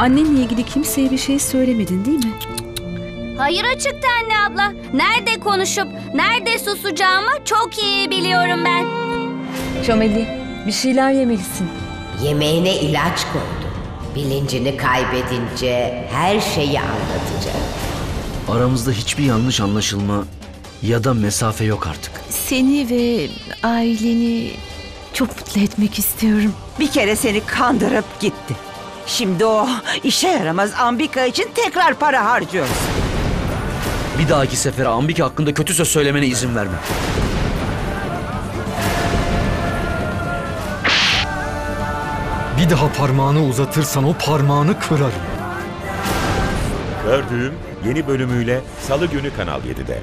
Annenle ilgili kimseye bir şey söylemedin değil mi? Hayır açıkta anne abla. Nerede konuşup nerede susacağımı çok iyi biliyorum ben. Çomeli, bir şeyler yemelisin. Yemeğine ilaç koydum. Bilincini kaybedince her şeyi anlatacak. Aramızda hiçbir yanlış anlaşılma ya da mesafe yok artık. Seni ve aileni çok mutlu etmek istiyorum. Bir kere seni kandırıp gitti. Şimdi o işe yaramaz Ambika için tekrar para harcıyorsun. Bir dahaki sefere Ambike hakkında kötü söz söylemene izin vermem. Bir daha parmağını uzatırsan o parmağını kırarım. Gördüğüm yeni bölümüyle Salı günü Kanal 7'de.